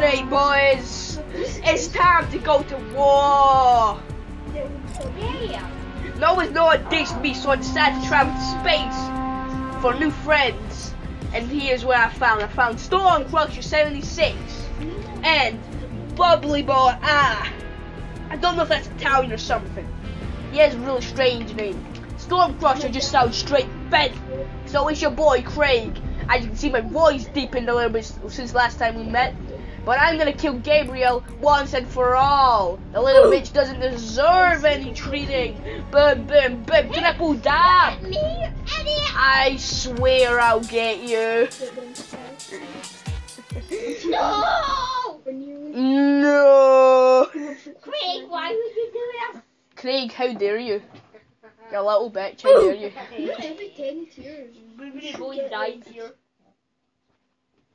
Alright, boys. It's time to go to war. No one's no one ditched me, so I decided to travel to space for new friends. And here's where I found. I found Storm Crusher 76 and Bubbly Boy. Ah, I don't know if that's Italian or something. He has a really strange name. Storm Crusher just sounds straight bent. So it's your boy Craig. As you can see, my voice deepened a little bit since last time we met. But I'm gonna kill Gabriel once and for all. The little bitch doesn't deserve any treating. Boom, boom, boom, triple dab. Me, idiot. I swear I'll get you. No. No. Craig, why would you do that? Craig, how dare you? You little bitch, how dare you? Every 10 tiers, We're gonna go here.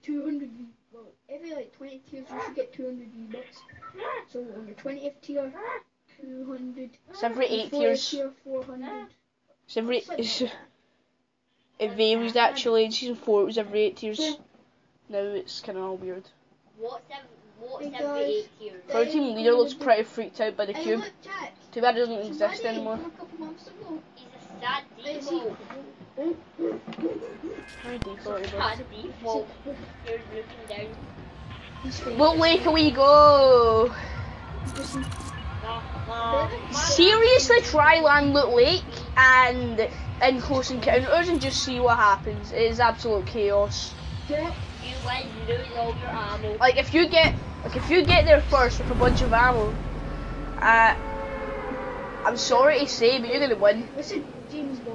200 V. Like 20 tiers, you should get 200 V bucks. So on the 20th tier, 200. It's every eight Before tiers. Tier 400. It's every. It's, it varies actually. In season four, it was every eight years. Now it's kind of all weird. What's the what's Hey, every guys. eight years? Our team leader looks pretty freaked out by the cube. look, Too bad it doesn't exist anymore. A couple months ago. He's a sad Hey, see. default. How deep are you, bro? Sad default. You're looking down. What way can we go? Seriously, try Landloot Lake and in close encounters and just see what happens. It is absolute chaos. Like if you get, like if you get there first with a bunch of ammo, uh, I'm sorry to say, but you're gonna win.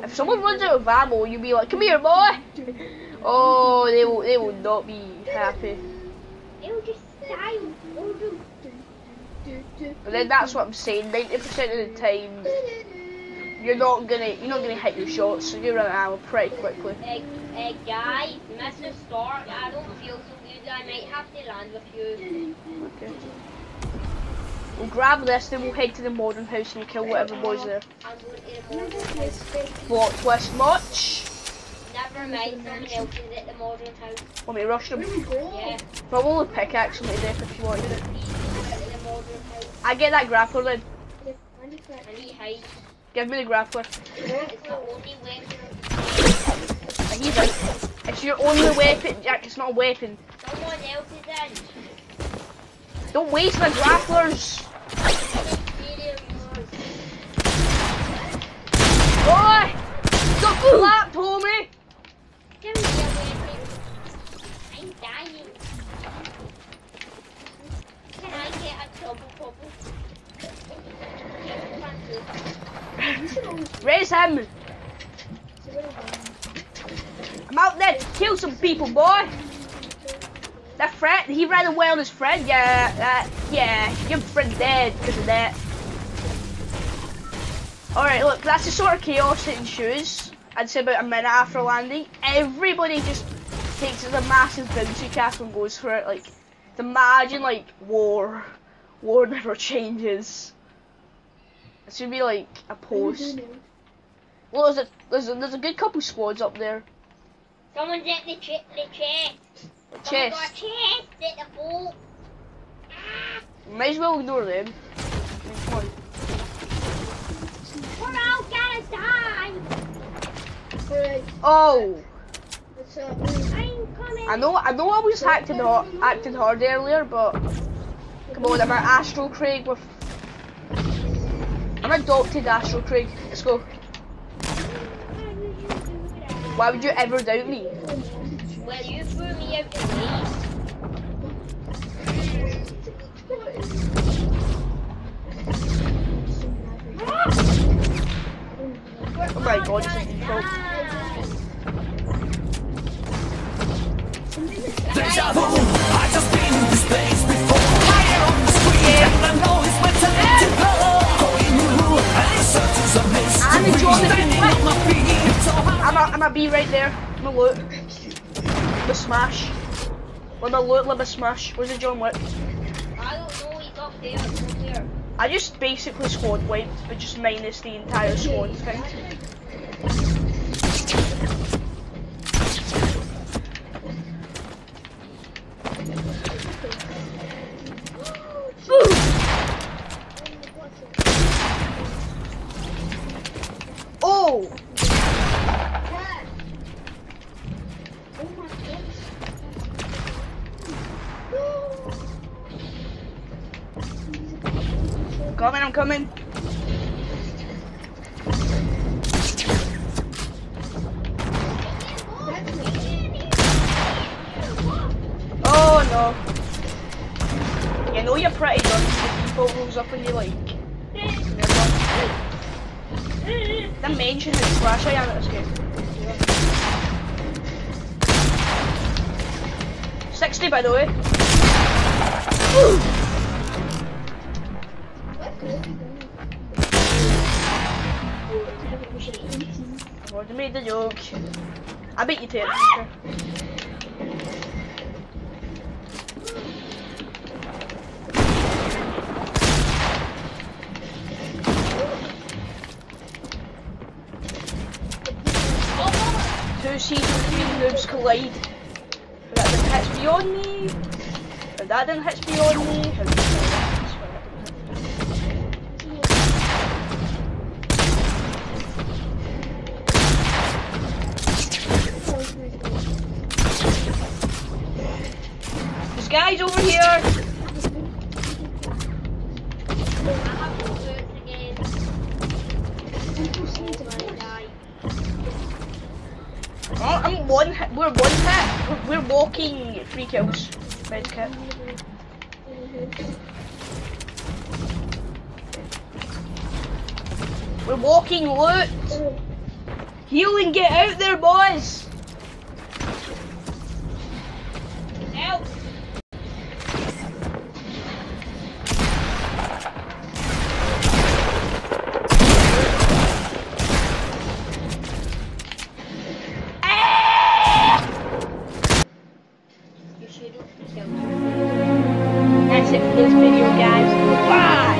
If someone runs out of ammo, you'll be like, "Come here, boy." Oh, they will, they will not be happy. It'll just die. Oh, do, do, do, do, But then that's what I'm saying. Ninety percent of the time, you're not gonna, you're not gonna hit your shots, so you run out pretty quickly. Uh, uh, guys, Mr. Stark, I don't feel so good. I might have to land with you. Okay. We'll grab this, then we'll head to the modern house and kill whatever boys there. I'm going to the modern house. Plot twist much. Never mind, someone else is at the modern house. Want me to rush them? Where we go? Yeah, Probably pickaxe them to if you want it. please go to the modern house. I get that grappler then. I need to- I need height. Give me the grappler. It's the only weapon. He's out. It's your only weapon, Jack. It's not a weapon. Someone else is in. Don't waste my grapplers. Boy! Stop flapped, homie! Give me a weapon. I'm dying. Can I get a double bubble? Raise him! I'm out there to kill some people, boy! That friend, he ran away on his friend, yeah, yeah, your friend dead because of that. Alright, look, that's the sort of chaos that ensues. I'd say about a minute after landing. Everybody just takes as a massive bouncy castle and goes for it. Like, imagine, like, war. War never changes. It should be like a post. Well, there's a, there's a, there's a good couple squads up there. Someone's at the, ch- the chest. The Someone got a chest. chest at the boat. Ah, Might as well ignore them. Come on. we're all gonna die. Oh, I'm coming. I know, I know, I was acting hard, acting hard earlier, but come on, I'm an Astro Craig with. I'm adopted Astro Craig. Let's go. Why would you ever doubt me? Well, you threw me out the gate. Oh my god, it's a default. Deja vu, I just been in this place before Higher on the screen, and I know it's my time to go Going new, and the searches of mystery I'm enjoying the I'm a, I'm a right there. I'm a loot. The smash. Let a loot, let me smash. Where's the John Wick? I don't know, he's up there, there. I just basically squad wiped, but just minus the entire squad thing. Oh! Coming, I'm coming. Oh no. You know you're pretty done when people rolls up and you like. The mention how trash I am at this game. 60 by the way. Made the joke. I beat you to it. Ah! Two seasons three noobs collide. That didn't hit beyond me. If that didn't hit beyond me. We're, walking three kills. Red kit. We're walking loot. Heal and get out there, boys. that's it for this video, guys. Bye!